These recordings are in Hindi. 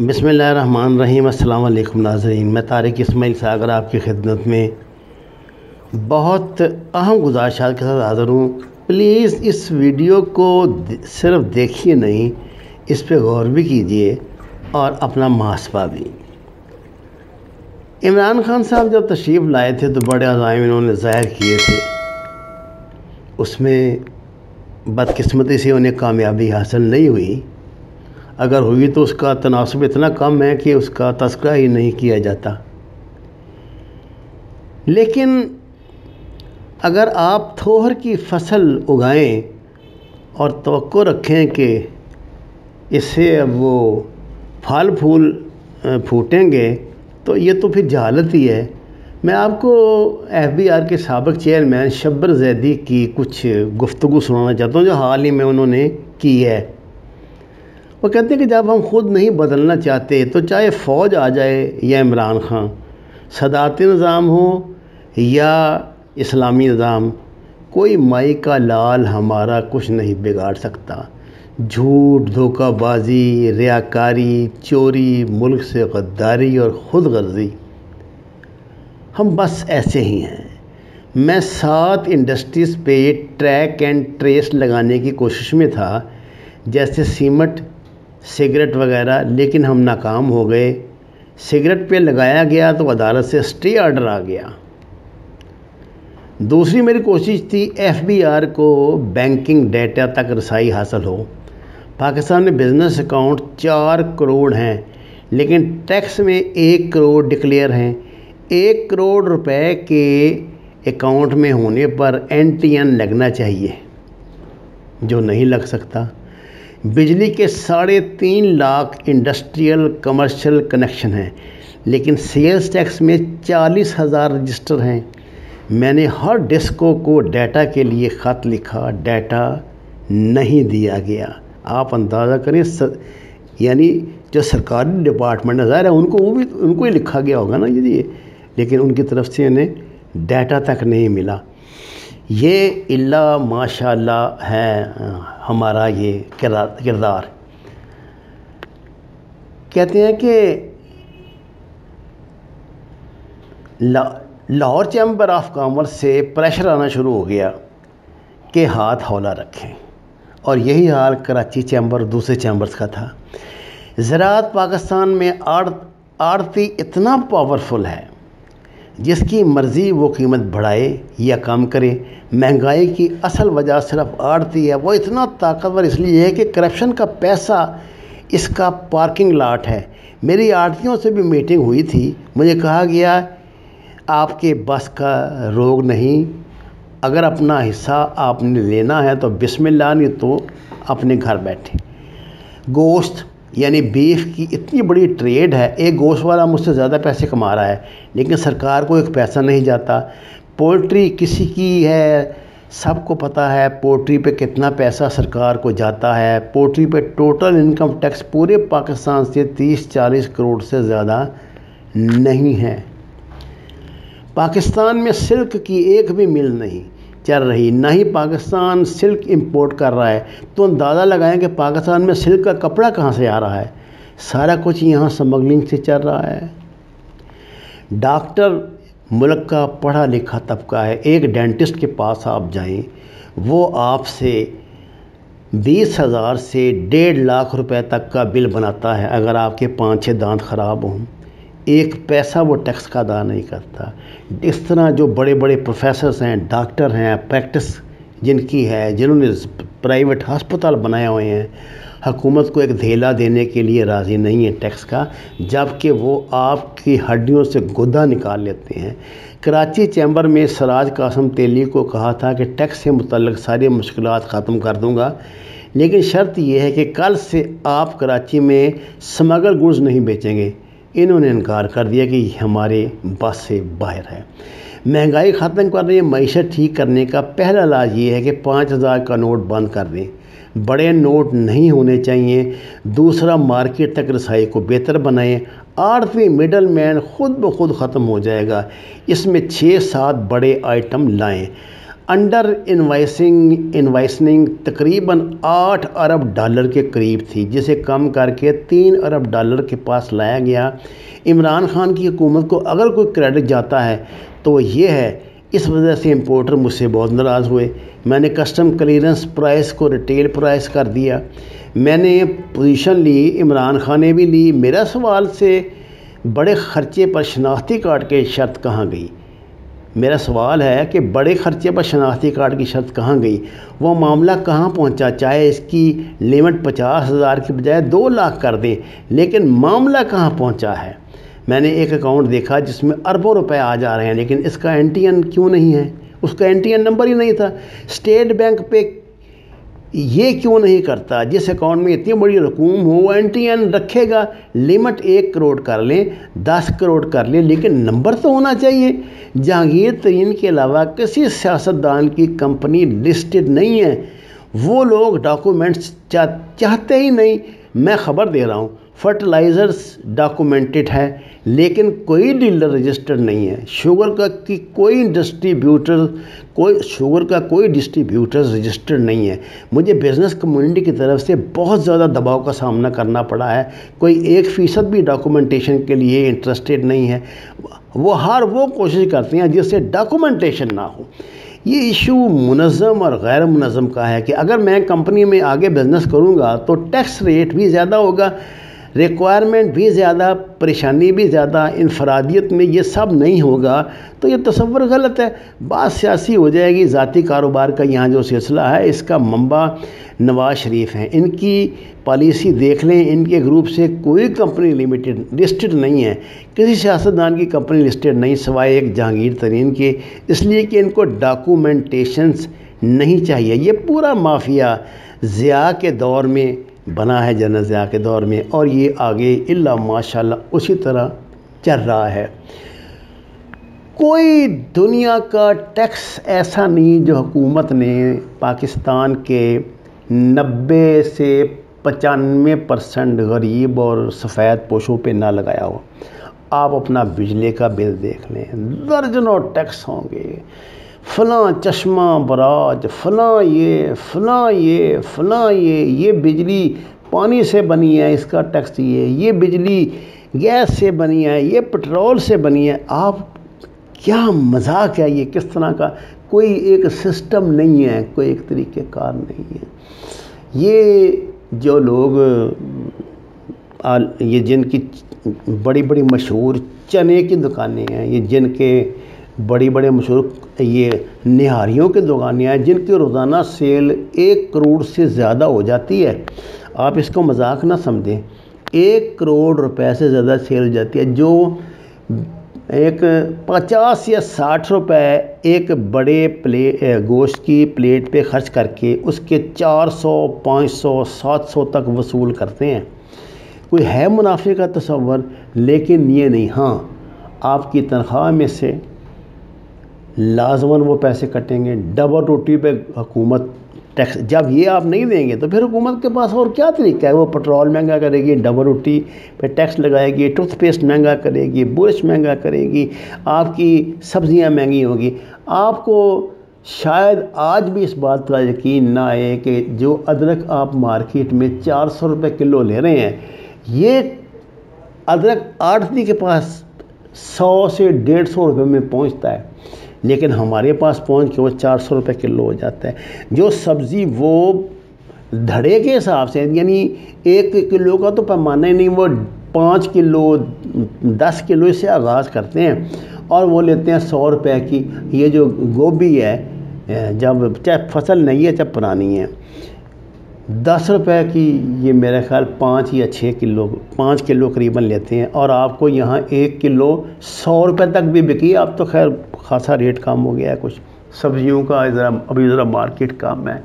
बसमीम अल्लाम नाजरीन। मैं तारिक इसमाइल सागर आपकी खिदमत में बहुत अहम गुजारिशात के साथ हाज़िर हूँ। प्लीज़ इस वीडियो को सिर्फ़ देखिए नहीं, इस पर गौर भी कीजिए और अपना मुहासबा भी। इमरान खान साहब जब तशरीफ़ लाए थे तो बड़े अजायम इन्होंने ज़ाहिर किए थे। उसमें बदकिस्मती से उन्हें कामयाबी हासिल नहीं हुई। अगर हुई तो उसका तनासब इतना कम है कि उसका तस्करा ही नहीं किया जाता। लेकिन अगर आप थोहर की फ़सल उगाएँ और तो रखें कि इससे अब वो फल फूल फूटेंगे तो ये तो फिर जहालत ही है। मैं आपको एफ़ बी आर के सबक चेयरमैन शब्बर जैदी की कुछ गुफ्तु सुनाना चाहता हूँ, जो हाल ही में उन्होंने की है। वो कहते हैं कि जब हम खुद नहीं बदलना चाहते तो चाहे फ़ौज आ जाए या इमरान खान, सदारती निज़ाम हो या इस्लामी निज़ाम, कोई माई का लाल हमारा कुछ नहीं बिगाड़ सकता। झूठ, धोखाबाजी, रियाकारी, चोरी, मुल्क से गद्दारी और ख़ुद गर्जी हम बस ऐसे ही हैं। मैं सात इंडस्ट्रीज़ पे ट्रैक एंड ट्रेस लगाने की कोशिश में था, जैसे सीमट सिगरेट वगैरह, लेकिन हम नाकाम हो गए। सिगरेट पे लगाया गया तो अदालत से स्टे आर्डर आ गया। दूसरी मेरी कोशिश थी, एफबीआर को बैंकिंग डेटा तक रसाई हासिल हो। पाकिस्तान में बिज़नेस अकाउंट चार करोड़ हैं, लेकिन टैक्स में एक करोड़ डिक्लेयर हैं। एक करोड़ रुपए के अकाउंट में होने पर एन लगना चाहिए, जो नहीं लग सकता। बिजली के साढ़े तीन लाख इंडस्ट्रियल कमर्शियल कनेक्शन हैं लेकिन सेल्स टैक्स में चालीस हज़ार रजिस्टर हैं। मैंने हर डिस्को को डाटा के लिए ख़त लिखा डाटा नहीं दिया गया। आप अंदाज़ा करें सर, यानी जो सरकारी डिपार्टमेंट नज़र है उनको वो भी उनको ही लिखा गया होगा ना ये। लेकिन उनकी तरफ़ से इन्हें डाटा तक नहीं मिला। ये इल्ला माशाल्लाह है, हमारा ये किरदार। कहते हैं कि लाहौर चैम्बर ऑफ़ कॉमर्स से प्रेशर आना शुरू हो गया कि हाथ हौला रखें। और यही हाल कराची चैम्बर, दूसरे चैम्बर्स का था। ज़रात पाकिस्तान में आड़, आड़ती इतना पावरफुल है जिसकी मर्ज़ी वो कीमत बढ़ाए या कम करे। महँगाई की असल वजह सिर्फ़ आड़ती है। वो इतना ताकतवर इसलिए है कि करप्शन का पैसा इसका पार्किंग लाट है। मेरी आड़तियों से भी मीटिंग हुई थी। मुझे कहा गया, आपके बस का रोग नहीं। अगर अपना हिस्सा आपने लेना है तो बिस्मिल्लाह, नहीं तो अपने घर बैठे। गोश्त यानी बीफ की इतनी बड़ी ट्रेड है, एक गोश्त वाला मुझसे ज़्यादा पैसे कमा रहा है, लेकिन सरकार को एक पैसा नहीं जाता। पोल्ट्री किसी की है, सबको पता है पोल्ट्री पे कितना पैसा सरकार को जाता है। पोल्ट्री पे टोटल इनकम टैक्स पूरे पाकिस्तान से 30-40 करोड़ से ज़्यादा नहीं है। पाकिस्तान में सिल्क की एक भी मिल नहीं। चल रही, ना ही पाकिस्तान सिल्क इंपोर्ट कर रहा है। तो अंदाज़ा लगाएँ कि पाकिस्तान में सिल्क का कपड़ा कहाँ से आ रहा है? सारा कुछ यहाँ स्मगलिंग से चल रहा है। डॉक्टर मुल्क का पढ़ा लिखा तबका है। एक डेंटिस्ट के पास आप जाएँ, वो आपसे बीस हज़ार से डेढ़ लाख रुपए तक का बिल बनाता है, अगर आपके पाँच छः दांत ख़राब हों। एक पैसा वो टैक्स का अदा नहीं करता। इस तरह जो बड़े बड़े प्रोफेसर्स हैं डॉक्टर हैं प्रैक्टिस जिनकी है, जिन्होंने प्राइवेट हस्पताल बनाए हुए हैं, हुकूमत को एक धेला देने के लिए राज़ी नहीं है टैक्स का, जबकि वो आपकी हड्डियों से गुदा निकाल लेते हैं। कराची चैम्बर में सराज कासम तेली को कहा था कि टैक्स से मुतल सारी मुश्किल ख़त्म कर दूँगा। लेकिन शर्त यह है कि कल से आप कराची में स्मगल गुड्स नहीं बेचेंगे। इन्होंने इनकार कर दिया कि हमारे बस से बाहर है। महँगाई ख़त्म कर रही है, मीशत ठीक करने का पहला इलाज ये है कि पाँच हज़ार का नोट बंद कर दें। बड़े नोट नहीं होने चाहिए, दूसरा मार्केट तक रसाई को बेहतर बनाएँ। आठवीं मिडल मैन ख़ुद ब खुद ख़त्म हो जाएगा। इसमें छः सात बड़े आइटम लाएँ। अंडर इन्वाइसिंग, इन्वाइसनिंग तकरीबन आठ अरब डॉलर के करीब थी, जिसे कम करके तीन अरब डॉलर के पास लाया गया। इमरान खान की हुकूमत को अगर कोई क्रेडिट जाता है तो ये है, इस वजह से इम्पोर्टर मुझसे बहुत नाराज़ हुए। मैंने कस्टम क्लियरेंस प्राइस को रिटेल प्राइस कर दिया। मैंने पोजीशन ली, इमरान खान ने भी ली। मेरा सवाल से बड़े ख़र्चे पर शनाख्ती कार्ड के शर्त कहाँ गई? मेरा सवाल है कि बड़े खर्चे पर शनाख्ती कार्ड की शर्त कहाँ गई? वो मामला कहाँ पहुँचा? चाहे इसकी लिमिट पचास हज़ार की बजाय दो लाख कर दें, लेकिन मामला कहाँ पहुँचा है? मैंने एक अकाउंट देखा जिसमें अरबों रुपए आ जा रहे हैं, लेकिन इसका एन क्यों नहीं है? उसका एन नंबर ही नहीं था। स्टेट बैंक पे ये क्यों नहीं करता? जिस अकाउंट में इतनी बड़ी रकूम हो, वो एन रखेगा। लिमिट एक करोड़ कर लें, दस करोड़ कर लें, लेकिन नंबर तो होना चाहिए। जहांगीर तरीन के अलावा किसी सियासतदान की कंपनी लिस्टेड नहीं है। वो लोग डॉक्यूमेंट्स चाहते ही नहीं। मैं ख़बर दे रहा हूँ फर्टिलाइज़र्स डॉक्यूमेंटेड है, लेकिन कोई डीलर रजिस्टर्ड नहीं है। शुगर का की कोई डिस्ट्रीब्यूटर, कोई, शुगर का कोई डिस्ट्रीब्यूटर रजिस्टर्ड नहीं है। मुझे बिज़नेस कम्युनिटी की तरफ़ से बहुत ज़्यादा दबाव का सामना करना पड़ा है। कोई एक फ़ीसद भी डॉक्यूमेंटेशन के लिए इंटरेस्टेड नहीं है। वो हर वो कोशिश करते हैं जिससे डॉक्यूमेंटेशन ना हो। ये इशू मुनज़म और गैर मुनज़म का है कि अगर मैं कंपनी में आगे बिज़नेस करूँगा तो टैक्स रेट भी ज़्यादा होगा रिक्वायरमेंट भी ज़्यादा, परेशानी भी ज़्यादा, इनफरादियत में ये सब नहीं होगा तो ये तस्वर गलत है। बात सियासी हो जाएगी, ज़ाती कारोबार का यहाँ जो सिलसिला है, इसका मंबा नवाज़ शरीफ हैं। इनकी पॉलिसी देख लें, इनके ग्रुप से कोई कंपनी लिमिटेड, लिस्टेड नहीं है। किसी सियासतदान की कंपनी लिस्टेड नहीं सवाए एक जहांगीर तरीन के। इसलिए कि इनको डॉक्यूमेंटेशंस नहीं चाहिए। ये पूरा माफिया ज़िया के दौर में बना है जनरल ज़िया के दौर में, और ये आगे इल्ला माशाल्लाह उसी तरह चल रहा है। कोई दुनिया का टैक्स ऐसा नहीं जो हुकूमत ने पाकिस्तान के नब्बे से पचानवे परसेंट गरीब और सफ़ेद पोशों पे ना लगाया हो। आप अपना बिजली का बिल देख लें, दर्जनों टैक्स होंगे। फ़लाँ चश्मा बराज, फ़लाँ ये फ़लाँ ये फ़लाँ ये ये बिजली पानी से बनी है, इसका टैक्स ये ये बिजली गैस से बनी है, ये पेट्रोल से बनी है। आप क्या मज़ाक है ये? किस तरह का? कोई एक सिस्टम नहीं है, कोई एक तरीके कार नहीं है। ये जो लोग ये जिनकी बड़ी बड़ी मशहूर चने की दुकानें हैं, ये जिनके बड़ी बड़े मशहूर ये निहारियों की दुकानें हैं, जिनकी रोज़ाना सेल एक करोड़ से ज़्यादा हो जाती है। आप इसको मज़ाक ना समझें। एक करोड़ रुपए से ज़्यादा सेल जाती है, जो एक पचास या साठ रुपए एक बड़े प्ले गोश्त की प्लेट पे खर्च करके उसके चार सौ, पाँच सौ, सात सौ तक वसूल करते हैं। कोई है मुनाफे का तस्वर, लेकिन ये नहीं। हाँ आपकी तनख्वाह में से लाजमन वो पैसे कटेंगे डबल रोटी पे हुकूमत टैक्स, जब ये आप नहीं देंगे तो फिर हुकूमत के पास और क्या तरीका है? वो पेट्रोल महँगा करेगी डबल रोटी पे टैक्स लगाएगी, टूथपेस्ट महँगा करेगी, बुरश महँगा करेगी, आपकी सब्ज़ियाँ महँगी होगी। आपको शायद आज भी इस बात का यकीन ना आए कि जो अदरक आप मार्केट में चार सौ रुपये किलो ले रहे हैं, ये अदरक आढ़ती के पास सौ से डेढ़ सौ रुपये में पहुँचता है। लेकिन हमारे पास पहुँच के वो चार सौ रुपये किलो हो जाता है। जो सब्ज़ी वो धड़े के हिसाब से, यानी एक किलो का तो पैमाना ही नहीं, वो पाँच किलो, दस किलो से आगाज़ करते हैं और वो लेते हैं सौ रुपये की। ये जो गोभी है, जब चाहे फ़सल नहीं है, चाहे पुरानी है, दस रुपए की ये मेरे ख्याल पाँच या छः किलो, पाँच किलो करीबन लेते हैं। और आपको यहाँ एक किलो सौ रुपए तक भी बिकी, आप तो खैर खासा रेट कम हो गया है कुछ सब्जियों का ज़रा अभी ज़रा मार्केट कम है।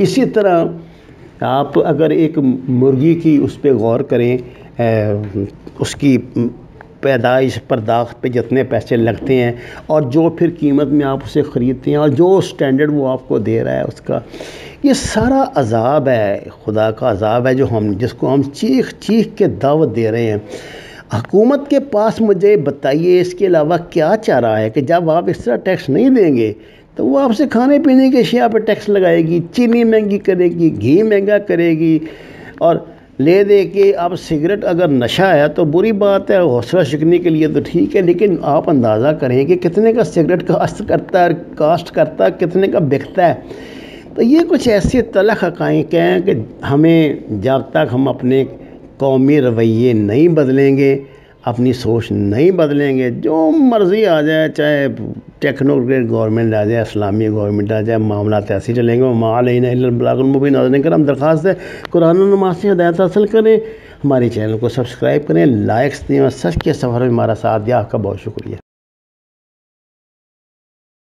इसी तरह आप अगर एक मुर्गी की उस पर गौर करें ए, उसकी पैदाइश परदाख पे जितने पैसे लगते हैं और जो फिर कीमत में आप उसे ख़रीदते हैं और जो स्टैंडर्ड वो आपको दे रहा है उसका ये सारा अजाब है खुदा का अजाब है जो हम जिसको हम चीख चीख के दावत दे रहे हैं। हुकूमत के पास मुझे बताइए, इसके अलावा क्या चाह रहा है कि जब आप इस तरह टैक्स नहीं देंगे तो वो आपसे खाने पीने की अशिया पर टैक्स लगाएगी, चीनी महँगी करेगी, घी महँगा करेगी, और ले दे के अब सिगरेट अगर नशा है तो बुरी बात है, हौसला शिकने के लिए तो ठीक है, लेकिन आप अंदाज़ा करें कि कितने का सिगरेट कास्ट करता है कास्ट करता है, कितने का बिकता है। तो ये कुछ ऐसे तलख हकाइक हैं कि हमें जब तक हम अपने कौमी रवैये नहीं बदलेंगे, अपनी सोच नहीं बदलेंगे। जो मर्ज़ी आ जाए, चाहे टेक्नोक्रेट गवर्नमेंट आ जाए, इस्लामी गवर्नमेंट आ जाए, मामला तो ऐसे चलेंगे। नहीं कर, हम दरख्वास्त है कुरान नमाज़ से हदायत हासिल करें। हमारे चैनल को सब्सक्राइब करें लाइक्स दें और सच के सफ़र में हमारा साथ दिया। आपका बहुत शुक्रिया।